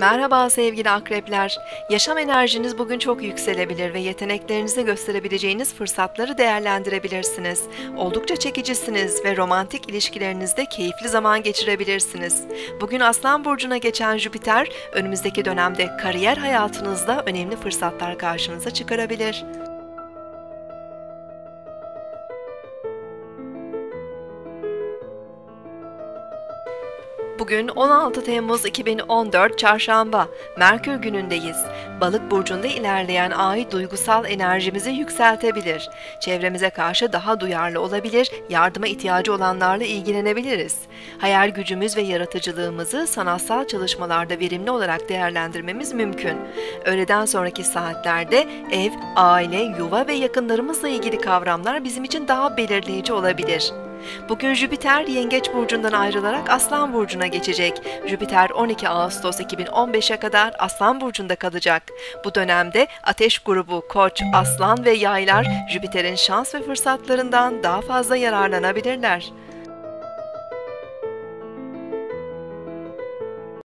Merhaba sevgili akrepler. Yaşam enerjiniz bugün çok yükselebilir ve yeteneklerinizi gösterebileceğiniz fırsatları değerlendirebilirsiniz. Oldukça çekicisiniz ve romantik ilişkilerinizde keyifli zaman geçirebilirsiniz. Bugün Aslan Burcu'na geçen Jüpiter, önümüzdeki dönemde kariyer hayatınızda önemli fırsatlar karşınıza çıkarabilir. Bugün 16 Temmuz 2014 Çarşamba, Merkür günündeyiz. Balık burcunda ilerleyen ay duygusal enerjimizi yükseltebilir. Çevremize karşı daha duyarlı olabilir, yardıma ihtiyacı olanlarla ilgilenebiliriz. Hayal gücümüz ve yaratıcılığımızı sanatsal çalışmalarda verimli olarak değerlendirmemiz mümkün. Öğleden sonraki saatlerde ev, aile, yuva ve yakınlarımızla ilgili kavramlar bizim için daha belirleyici olabilir. Bugün Jüpiter Yengeç burcundan ayrılarak Aslan burcuna geçecek. Jüpiter 12 Ağustos 2015'e kadar Aslan burcunda kalacak. Bu dönemde Ateş grubu Koç, Aslan ve Yaylar Jüpiter'in şans ve fırsatlarından daha fazla yararlanabilirler.